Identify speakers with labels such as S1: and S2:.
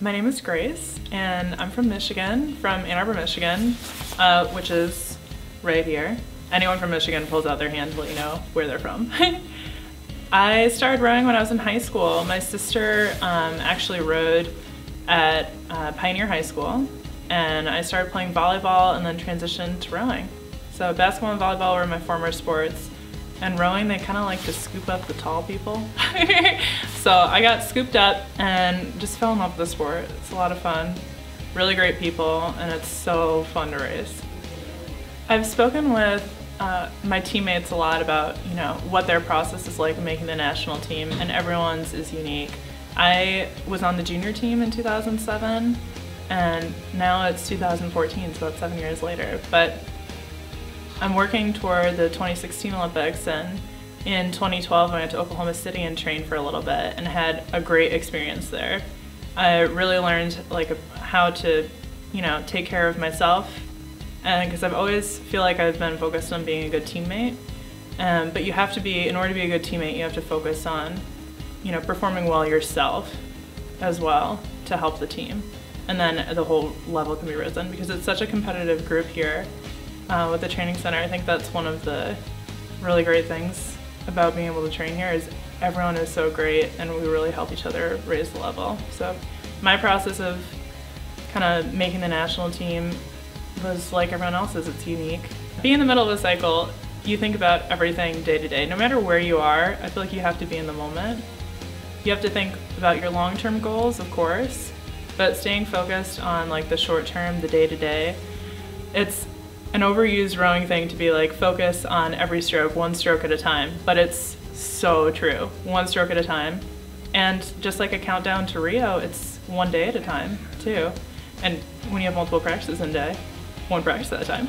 S1: My name is Grace, and I'm from Michigan, from Ann Arbor, Michigan, uh, which is right here. Anyone from Michigan pulls out their hand to let you know where they're from. I started rowing when I was in high school. My sister um, actually rowed at uh, Pioneer High School, and I started playing volleyball and then transitioned to rowing. So basketball and volleyball were my former sports, and rowing they kind of like to scoop up the tall people. so I got scooped up and just fell in love with the sport. It's a lot of fun, really great people, and it's so fun to race. I've spoken with uh, my teammates a lot about you know what their process is like making the national team, and everyone's is unique. I was on the junior team in 2007, and now it's 2014, so about seven years later. But I'm working toward the 2016 Olympics, and in 2012 I went to Oklahoma City and trained for a little bit, and had a great experience there. I really learned like how to, you know, take care of myself and because I've always feel like I've been focused on being a good teammate. Um, but you have to be, in order to be a good teammate, you have to focus on, you know, performing well yourself as well to help the team. And then the whole level can be risen because it's such a competitive group here uh, with the training center. I think that's one of the really great things about being able to train here is everyone is so great and we really help each other raise the level. So my process of kind of making the national team was like everyone else's, it's unique. Being in the middle of a cycle, you think about everything day to day. No matter where you are, I feel like you have to be in the moment. You have to think about your long-term goals, of course, but staying focused on like the short term, the day to day. It's an overused rowing thing to be like focus on every stroke, one stroke at a time, but it's so true. One stroke at a time. And just like a countdown to Rio, it's one day at a time too. And when you have multiple practices in a day, one practice at a time.